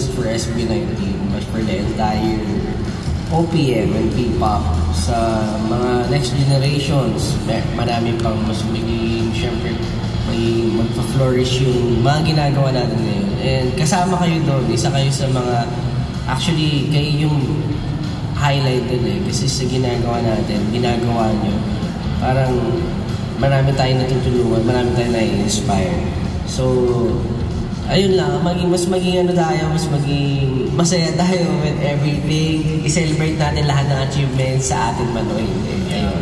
just for SB19, but for the entire OPM and P-pop sa mga next generations. Marami pang mas magiging, syempre, may magpa-flourish yung mga ginagawa natin ngayon. And kasama kayo doon, isa kayo sa mga, actually, kayo yung highlight doon eh. Kasi sa ginagawa natin, ginagawa nyo, parang marami tayong natutulungan, marami tayong na-inspire. So, ayun lang, maging, mas maging ano tayo, mas maging masaya tayo with everything. I-celebrate natin lahat ng achievements sa atin man o hindi. Ayun.